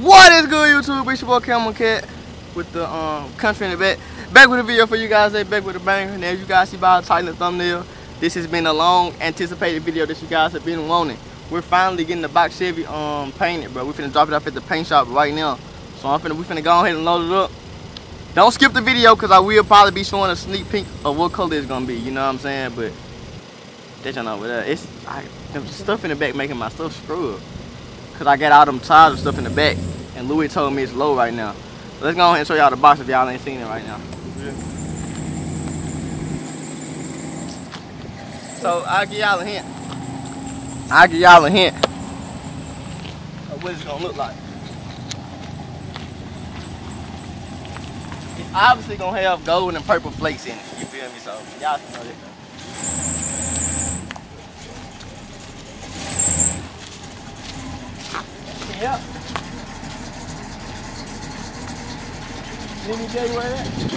What is good, YouTube? It's your boy CamaKat with the um, country in the back. Back with a video for you guys. They back with a banger. And as you guys see by the title and thumbnail, this has been a long anticipated video that you guys have been wanting. We're finally getting the box Chevy um painted, bro. We're finna drop it off at the paint shop right now. So I'm finna we finna go ahead and load it up. Don't skip the video because I will probably be showing a sneak peek of what color it's gonna be. You know what I'm saying? But that y'all know what that it's I, stuff in the back making my stuff screw up. Cause I got all them tires and stuff in the back. And Louis told me it's low right now. So let's go ahead and show y'all the box if y'all ain't seen it right now. So I'll give y'all a hint. I'll give y'all a hint of what it's gonna look like. It's obviously gonna have gold and purple flakes in it. You feel me? So y'all can know that. Yep. Let me tell you where that.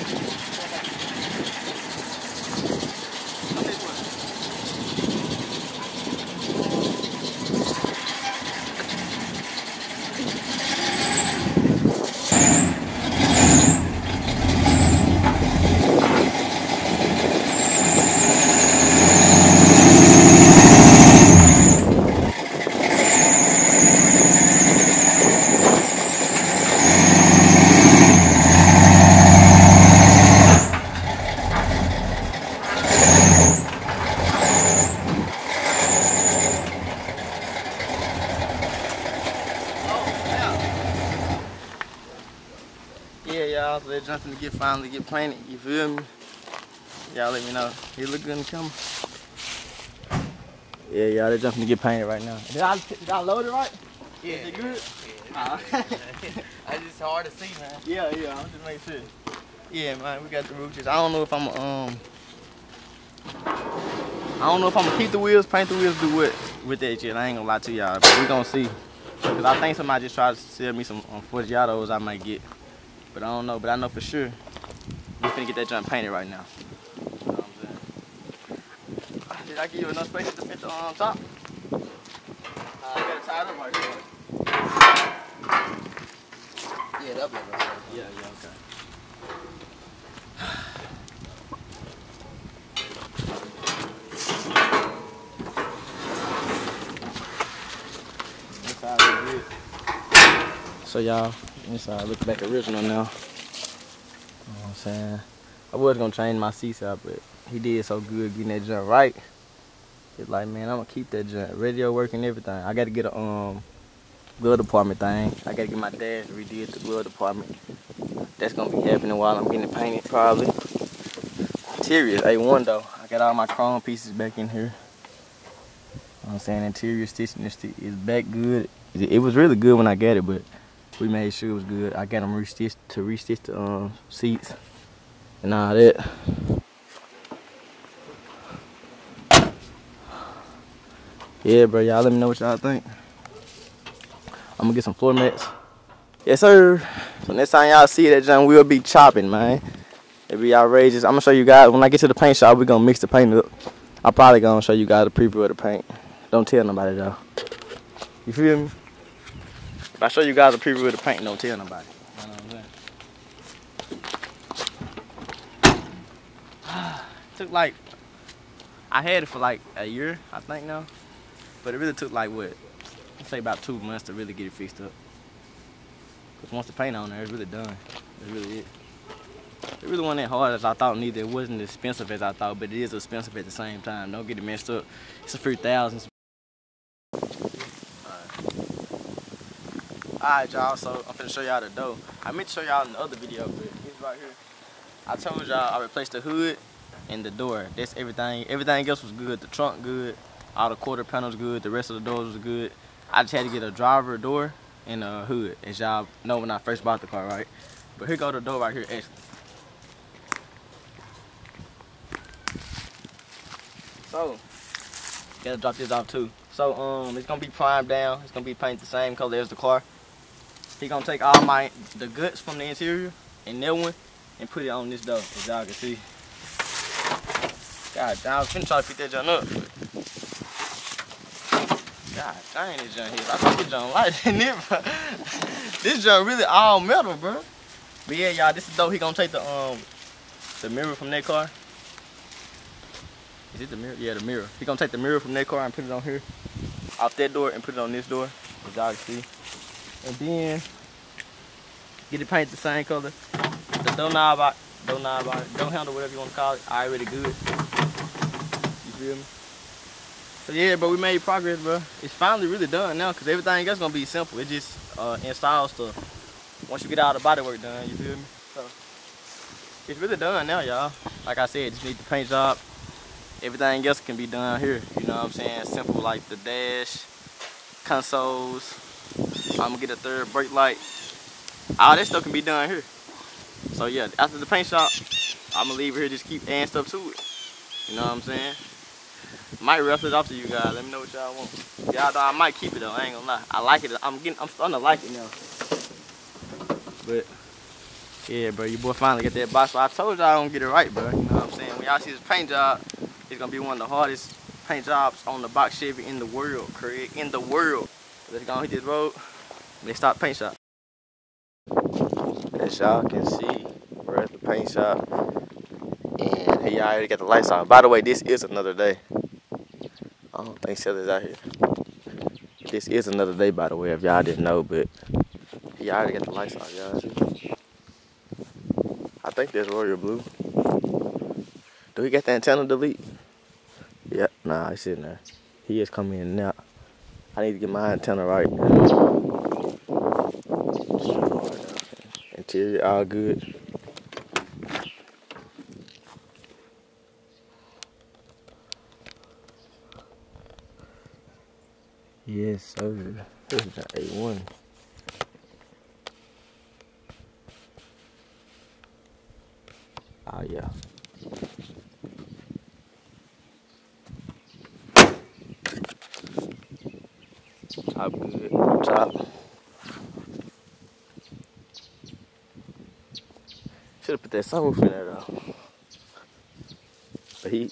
Yeah, y'all, so they're jumping to get finally get painted. You feel me? Y'all let me know. He look good in the camera. Yeah, y'all, they're jumping to get painted right now. Did I, did I load it right? Yeah. Is it good? Nah. That's just hard to see, man. Yeah, yeah, I'm just making sure. Yeah, man, we got the Ruccis. I don't know if I'm um. I don't know if I'm gonna keep the wheels, paint the wheels, do what with that shit. I ain't gonna lie to y'all, but we gonna see. Cause I think somebody just tried to sell me some um, Forgiatos I might get, but I don't know. But I know for sure we finna get that joint painted right now. You know what I'm saying? Did I give you enough space to fit the um, top? Uh, I got it tied up right here. Yeah, that'll be right. Yeah, yeah, okay. Inside look good. So y'all, inside look back original now. You know what I'm saying? I was gonna change my out, but he did so good getting that jump right. It's like, man, I'm gonna keep that jump. Radio working, everything. I gotta get a um glove department thing. I gotta get my dash redid the glove department. That's gonna be happening while I'm getting it painted probably. Interior A1 though. I got all my chrome pieces back in here. You know I'm saying interior stitching is, back good. It was really good when I got it, but we made sure it was good. I got them restitched to restitch the um, seats and all that. Yeah, bro, y'all let me know what y'all think. I'm gonna get some floor mats. Yes, sir. So next time y'all see that junk, we'll be chopping, man. It'll be outrageous. I'm gonna show you guys when I get to the paint shop. we gonna mix the paint up. I'm probably gonna show you guys the preview of the paint. Don't tell nobody though. You feel me? If I show you guys a preview of the paint, don't tell nobody. You know what I'm saying? Took like I had it for like a year, I think now. But it really took like what? I'd say about two months to really get it fixed up. Cause once the paint on there, it's really done. That's really it. It really wasn't that hard as I thought neither. It wasn't as expensive as I thought, but it is expensive at the same time. Don't get it messed up. It's a few thousands. Alright y'all, so I'm finna show y'all the dough. I meant to show y'all in the other video, but it's right here. I told y'all I replaced the hood and the door. That's everything. Everything else was good. The trunk good. All the quarter panels good. The rest of the doors was good. I just had to get a driver door and a hood, as y'all know when I first bought the car, right? But here go the door right here, actually. So, gotta drop this off too. So, um, it's gonna be primed down. It's gonna be painted the same color as the car. He gonna take all my the guts from the interior and that one and put it on this door, as y'all can see. God damn, I was finna try to pick that junk up. God dang, this junk here. I thought this junk light in it, bro. this junk really all metal, bro. But yeah, y'all, this is dope. He gonna take the um the mirror from that car. Is it the mirror? Yeah, the mirror. He gonna take the mirror from that car and put it on here, off that door, and put it on this door, as y'all can see. And then get it painted the same color. The door knob, door knob, out, door handle, whatever you want to call it, I already good. You feel me? So yeah, but we made progress, bro. It's finally really done now, cause everything else gonna be simple. It just uh, install stuff. Once you get all the body work done, you feel me? So it's really done now, y'all. Like I said, just need the paint job. Everything else can be done here. You know what I'm saying? Simple like the dash, consoles. I'm gonna get a third brake light. All that stuff can be done here. So yeah, after the paint shop, I'm gonna leave it here, just keep adding stuff to it. You know what I'm saying? Might rough it off to you guys. Let me know what y'all want. Y'all know I might keep it though. I ain't gonna lie. I like it. I'm getting. I'm starting to like it now. But yeah, bro, your boy finally got that box. So I told y'all I don't get it right, bro. You know what I'm saying? When y'all see this paint job, it's gonna be one of the hardest paint jobs on the box Chevy in the world, Craig. In the world. Let's go hit this road. Let's start paint shop. As y'all can see, we're at the paint shop. And he already got the lights on. By the way, this is another day. I don't think Shelly's out here. This is another day, by the way, if y'all didn't know, but he already got the lights on, y'all. I think there's Royal Blue. Do we get the antenna delete? Yep, nah, it's in there. He is coming in now. I need to get my antenna right. Interior all good. Yes, sir. This is an A1. Ah, yeah. Top good. Top. Should have put that sunroof in there though. But he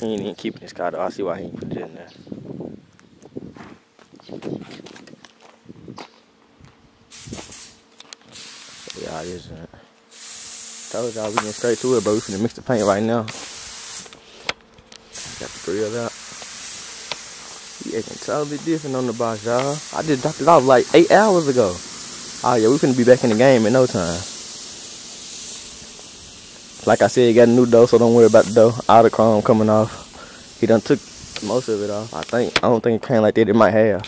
he ain't even keeping his car though. I see why he ain't put it in there. Yeah, it is. Uh, told y'all we getting straight to it, but we finna mix the paint right now. Got the grill out. He acting totally different on the box, y'all. I just dropped it off like eight hours ago. Oh yeah, we finna be back in the game in no time. Like I said, got a new dough, so don't worry about the dough. All the chrome coming off. He done took most of it off. I think. I don't think it came like that. It might have.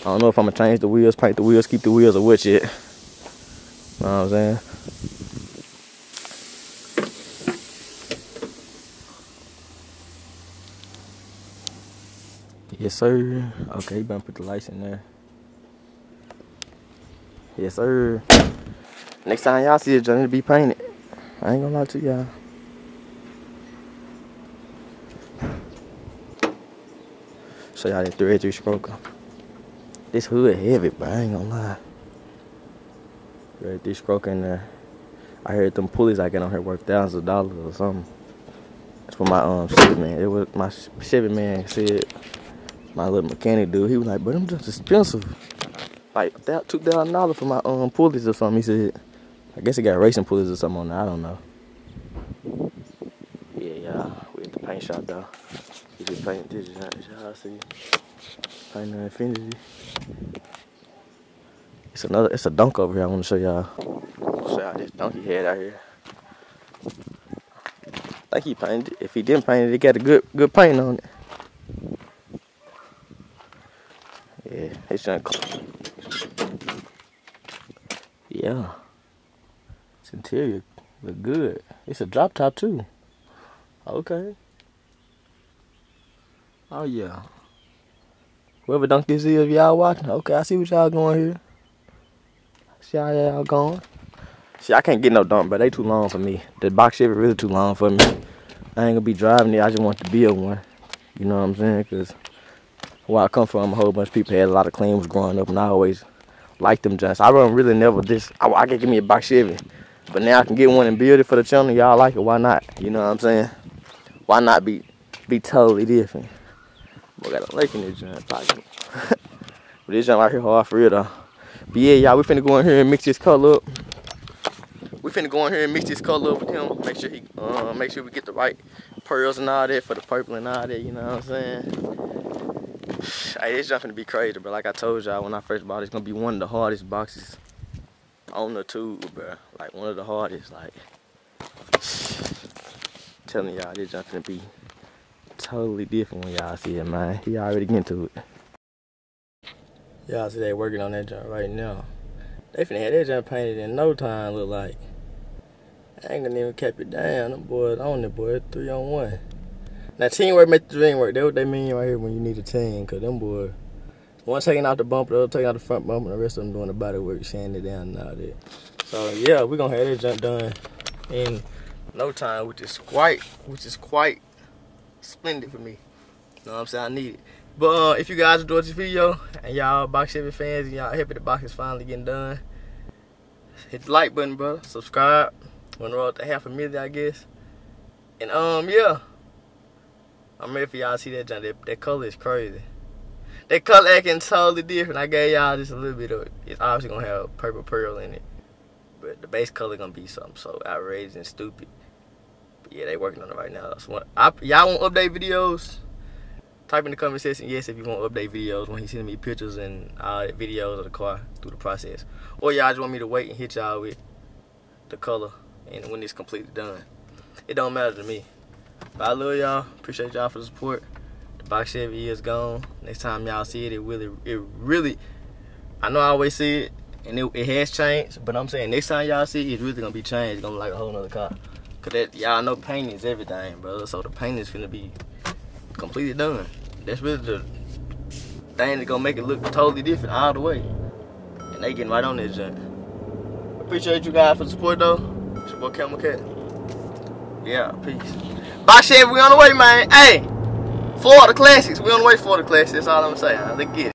I don't know if I'm gonna change the wheels, paint the wheels, keep the wheels, or what shit. Know what I'm saying? Yes, sir. Okay, you better put the lights in there. Yes, sir. Next time y'all see it, Johnny, be painted. I ain't gonna lie to y'all. Show y'all that 383 stroker. This hood heavy, but I ain't gonna lie. 383 stroker in there. I heard them pulleys I get on here worth thousands of dollars or something. That's what my um Chevy man. It was my Chevy man said. My little mechanic dude, he was like, "But them just expensive." Like that two thousand dollars for my um pulleys or something. He said. I guess he got racing pulleys or something on there. I don't know. Yeah, yeah. We at the paint shop though. We just paint this. Y'all see? Paint the Infiniti. It's another. It's a dunk over here. I want to show y'all. Show y'all this donkey head out here. I think he painted it. If he didn't paint it, he got a good good paint on it. Yeah, it's not to. Yeah interior look good. It's a drop top too. Okay. Oh yeah. Whoever dunk this is, y'all watching. Okay, I see what y'all going here. See how y'all going. See, I can't get no dunk, but they too long for me. The box Chevy really too long for me. I ain't gonna be driving it. I just want to build one. You know what I'm saying? Cause where I come from, a whole bunch of people had a lot of claims growing up, and I always liked them just. I don't really never this. I, I can give me a box Chevy. But now I can get one and build it for the channel. Y'all like it, why not? You know what I'm saying? Why not be be totally different? We got a lake in this giant pocket. But this jump right here hard for real though. But yeah, y'all, we finna go in here and mix this color up. We finna go in here and mix this color up with him. Make sure he, uh, make sure we get the right pearls and all that for the purple and all that. You know what I'm saying? Hey, this jump to be crazy, but like I told y'all when I first bought it, it's gonna be one of the hardest boxes on the tube, bro. Like one of the hardest. Like, telling y'all, this jump to be totally different when y'all see it, man. He already get into it. Y'all see they working on that jump right now. They finna have that jump painted in no time, look like. I ain't gonna even keep it down. Them boys on it, boy. Three on one. Now, teamwork make the dream work. That's what they mean right here when you need a team. Because them boys, one taking out the bumper, the other taking out the front bumper, and the rest of them doing the body work, sanding it down and all that. So, yeah, we're to have that jump done in no time, which is quite, which is quite splendid for me. You know what I'm saying? I need it. But uh, if you guys enjoyed this video, and y'all box Chevy fans, and y'all happy the box is finally getting done, hit the like button, brother. Subscribe. We're the road to half a million, I guess. And um, yeah. I'm ready for y'all to see that jump. That, that color is crazy. That color acting totally different. I gave y'all just a little bit of it. It's obviously gonna have purple pearl in it. But the base color gonna be something so outrageous and stupid. But yeah, they working on it right now. So y'all want update videos? Type in the comment section yes if you want update videos when he sending me pictures and uh, videos of the car through the process. Or y'all just want me to wait and hit y'all with the color and when it's completely done. It don't matter to me. But I love y'all. Appreciate y'all for the support. The box Chevy is gone. Next time y'all see it, it really, it really, I know I always see it, and it, it has changed, but I'm saying next time y'all see it, it's really gonna be changed. It's gonna be like a whole nother car. Cause that, y'all know painting is everything, brother. So the paint is gonna be completely done. That's really the thing that's gonna make it look totally different all the way. And they getting right on this junk. Appreciate you guys for the support though. It's your boy CamaKat. Yeah, peace. Bye, Chevy. We on the way, man. Hey, Florida Classics. We on the way for the Classics. That's all I'm saying. Look get it.